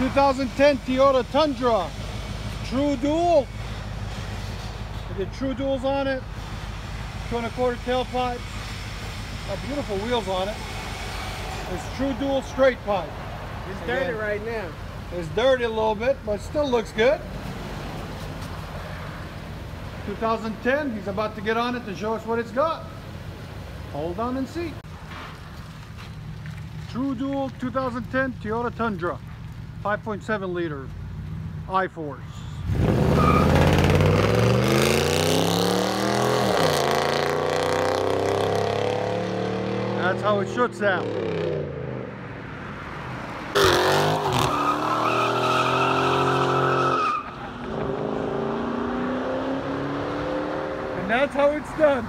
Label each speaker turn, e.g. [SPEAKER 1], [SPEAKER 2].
[SPEAKER 1] 2010 Toyota Tundra. True dual. Did true duals on it. Two and a quarter tailpipe. Got beautiful wheels on it. It's true dual straight pipe.
[SPEAKER 2] It's dirty right now.
[SPEAKER 1] It's dirty a little bit, but still looks good. 2010, he's about to get on it to show us what it's got. Hold on and see. True Dual 2010 Toyota Tundra. 5.7 liter I-Force. That's how it should sound. And that's how it's done.